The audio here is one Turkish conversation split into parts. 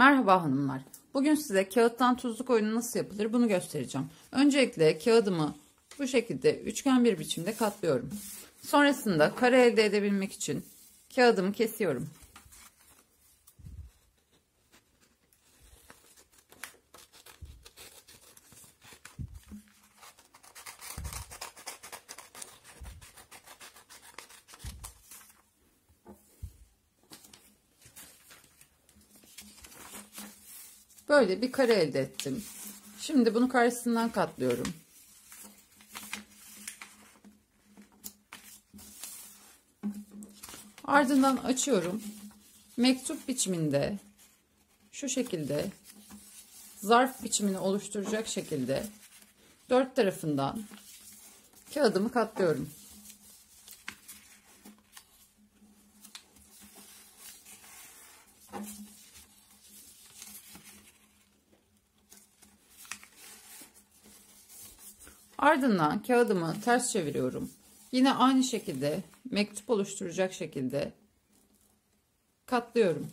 Merhaba hanımlar. Bugün size kağıttan tuzluk oyunu nasıl yapılır bunu göstereceğim. Öncelikle kağıdımı bu şekilde üçgen bir biçimde katlıyorum. Sonrasında kare elde edebilmek için kağıdımı kesiyorum. Böyle bir kare elde ettim. Şimdi bunu karşısından katlıyorum. Ardından açıyorum. Mektup biçiminde şu şekilde zarf biçimini oluşturacak şekilde dört tarafından kağıdımı katlıyorum. Ardından kağıdımı ters çeviriyorum. Yine aynı şekilde mektup oluşturacak şekilde katlıyorum.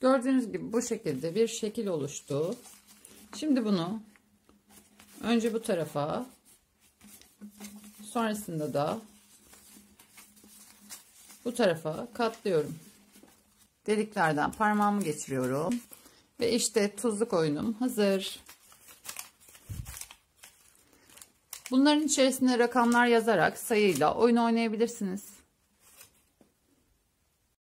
Gördüğünüz gibi bu şekilde bir şekil oluştu. Şimdi bunu önce bu tarafa sonrasında da bu tarafa katlıyorum. Deliklerden parmağımı geçiriyorum. Ve işte tuzluk oyunum hazır. Bunların içerisine rakamlar yazarak sayıyla oyun oynayabilirsiniz.